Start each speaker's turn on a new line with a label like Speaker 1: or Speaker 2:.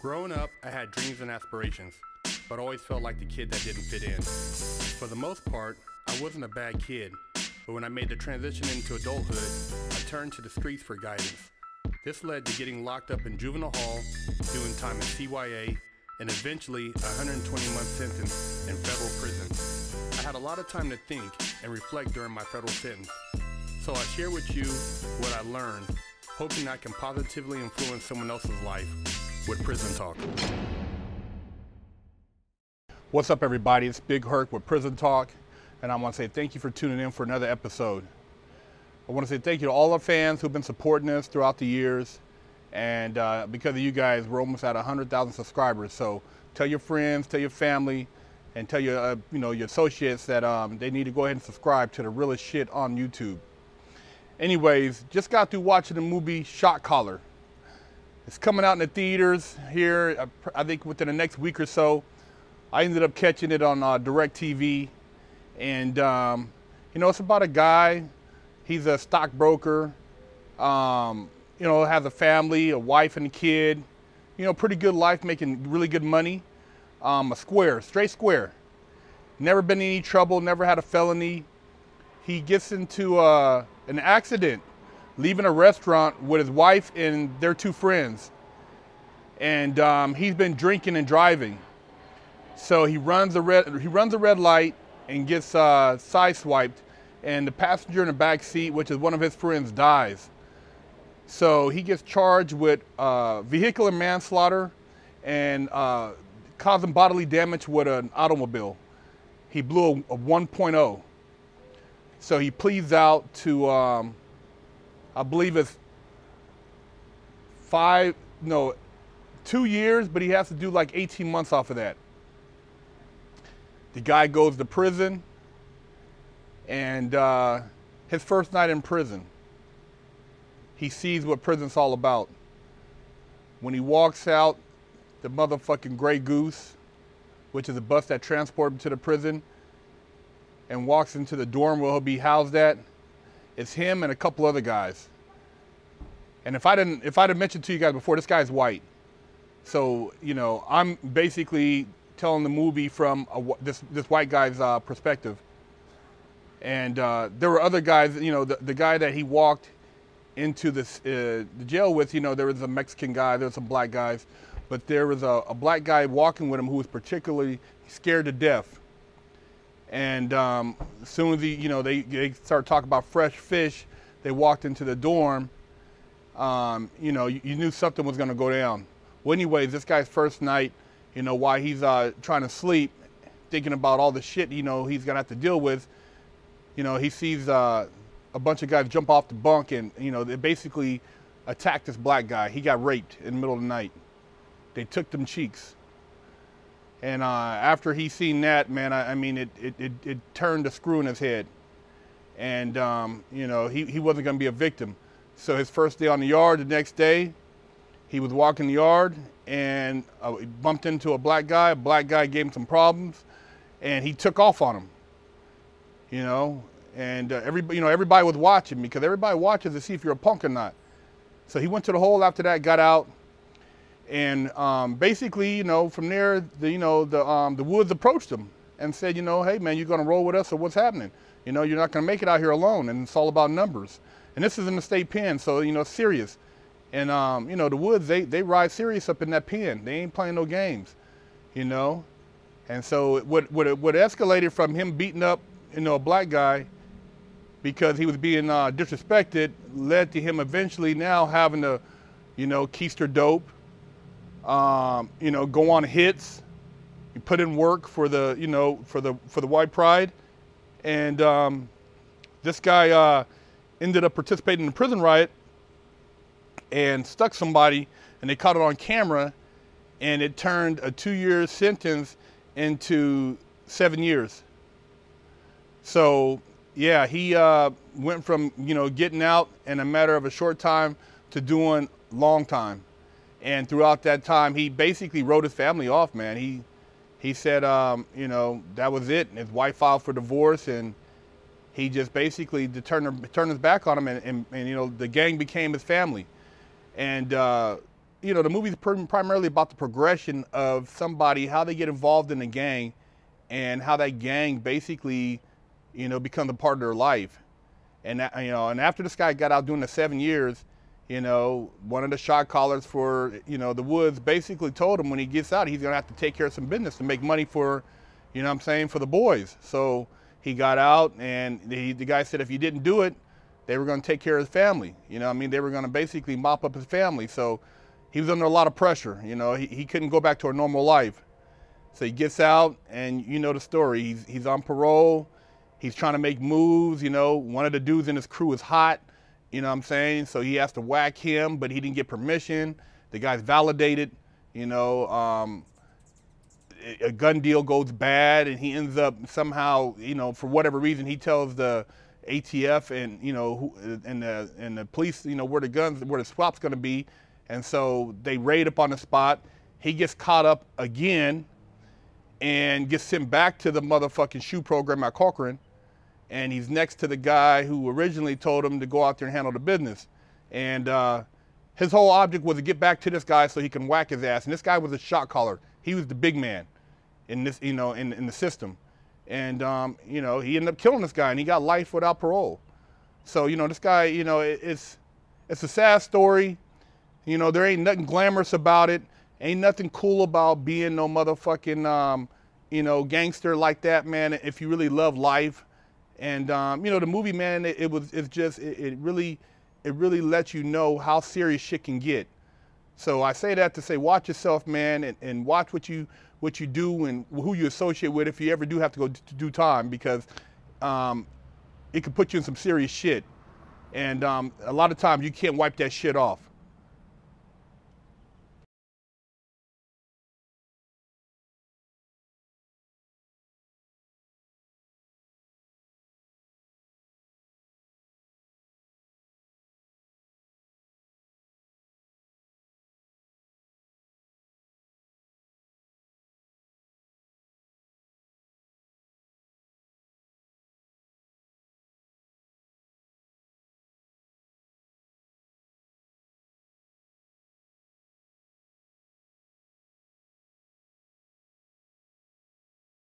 Speaker 1: Growing up, I had dreams and aspirations, but always felt like the kid that didn't fit in. For the most part, I wasn't a bad kid, but when I made the transition into adulthood, I turned to the streets for guidance. This led to getting locked up in juvenile hall, doing time in CYA, and eventually a 120 month sentence in federal prison. I had a lot of time to think and reflect during my federal sentence. So I share with you what I learned, hoping I can positively influence someone else's life with Prison Talk. What's up, everybody? It's Big Herc with Prison Talk, and I want to say thank you for tuning in for another episode. I want to say thank you to all our fans who've been supporting us throughout the years, and uh, because of you guys, we're almost at 100,000 subscribers. So tell your friends, tell your family, and tell your uh, you know your associates that um, they need to go ahead and subscribe to the realest shit on YouTube. Anyways, just got through watching the movie Shot Caller. It's coming out in the theaters here, uh, I think within the next week or so. I ended up catching it on uh, DirecTV. And, um, you know, it's about a guy, he's a stockbroker, um, you know, has a family, a wife and a kid, you know, pretty good life, making really good money. Um, a square, straight square. Never been in any trouble, never had a felony. He gets into uh, an accident leaving a restaurant with his wife and their two friends. And um, he's been drinking and driving. So he runs a red he runs a red light and gets uh, sideswiped, and the passenger in the back seat, which is one of his friends, dies. So he gets charged with uh, vehicular manslaughter and uh, causing bodily damage with an automobile. He blew a, a 1.0. So he pleads out to um, I believe it's five, no, two years, but he has to do like 18 months off of that. The guy goes to prison, and uh, his first night in prison, he sees what prison's all about. When he walks out, the motherfucking Grey Goose, which is a bus that transports him to the prison, and walks into the dorm where he'll be housed at, it's him and a couple other guys. And if I didn't, if I'd have mentioned to you guys before, this guy's white. So you know, I'm basically telling the movie from a, this this white guy's uh, perspective. And uh, there were other guys. You know, the, the guy that he walked into this uh, the jail with. You know, there was a Mexican guy. There were some black guys, but there was a, a black guy walking with him who was particularly scared to death and um, as soon as he, you know, they, they started talking about fresh fish, they walked into the dorm. Um, you know, you, you, knew something was going to go down. Well, anyways, this guy's first night, you know, while he's uh, trying to sleep, thinking about all the shit, you know, he's going to have to deal with, you know, he sees uh, a bunch of guys jump off the bunk and, you know, they basically attacked this black guy. He got raped in the middle of the night. They took them cheeks. And uh, after he seen that, man, I, I mean, it, it, it, it, turned a screw in his head. And, um, you know, he, he wasn't going to be a victim. So his first day on the yard, the next day, he was walking the yard and uh, he bumped into a black guy. A black guy gave him some problems and he took off on him, you know. And uh, everybody, you know, everybody was watching because everybody watches to see if you're a punk or not. So he went to the hole after that, got out, and um, basically, you know, from there, the, you know, the, um, the Woods approached him and said, you know, hey man, you're gonna roll with us or what's happening? You know, you're not gonna make it out here alone and it's all about numbers. And this is in the state pen, so, you know, it's serious. And, um, you know, the Woods, they, they ride serious up in that pen. They ain't playing no games, you know? And so what, what, what escalated from him beating up, you know, a black guy because he was being uh, disrespected led to him eventually now having to, you know, keister dope, um, you know, go on hits. You put in work for the, you know, for the for the white pride, and um, this guy uh, ended up participating in a prison riot and stuck somebody, and they caught it on camera, and it turned a two-year sentence into seven years. So yeah, he uh, went from you know getting out in a matter of a short time to doing long time. And throughout that time, he basically wrote his family off, man. He he said, um, you know, that was it. And his wife filed for divorce, and he just basically turned, turned his back on him, and, and, and, you know, the gang became his family. And uh, you know, the movie's primarily about the progression of somebody, how they get involved in a gang, and how that gang basically, you know, becomes a part of their life. And that, you know, and after this guy got out doing the seven years, you know, one of the shot callers for you know the Woods basically told him when he gets out, he's gonna have to take care of some business to make money for, you know, what I'm saying for the boys. So he got out, and the, the guy said if he didn't do it, they were going to take care of his family. You know, I mean, they were going to basically mop up his family. So he was under a lot of pressure. You know, he, he couldn't go back to a normal life. So he gets out, and you know the story. He's, he's on parole. He's trying to make moves. You know, one of the dudes in his crew is hot. You know what I'm saying? So he has to whack him, but he didn't get permission. The guy's validated. You know, um, a gun deal goes bad, and he ends up somehow, you know, for whatever reason, he tells the ATF and you know who, and the and the police, you know, where the guns, where the swap's going to be, and so they raid up on the spot. He gets caught up again, and gets sent back to the motherfucking SHU program at Corcoran, and he's next to the guy who originally told him to go out there and handle the business, and uh, his whole object was to get back to this guy so he can whack his ass. And this guy was a shot caller. He was the big man in this, you know, in, in the system. And, um, you know, he ended up killing this guy and he got life without parole. So, you know, this guy, you know, it, it's, it's a sad story. You know, there ain't nothing glamorous about it. Ain't nothing cool about being no motherfucking, um, you know, gangster like that, man. If you really love life, and um, you know, the movie, man, it, it was, it's just, it, it, really, it really lets you know how serious shit can get. So I say that to say, watch yourself, man, and, and watch what you, what you do and who you associate with if you ever do have to go to do time because um, it could put you in some serious shit. And um, a lot of times you can't wipe that shit off.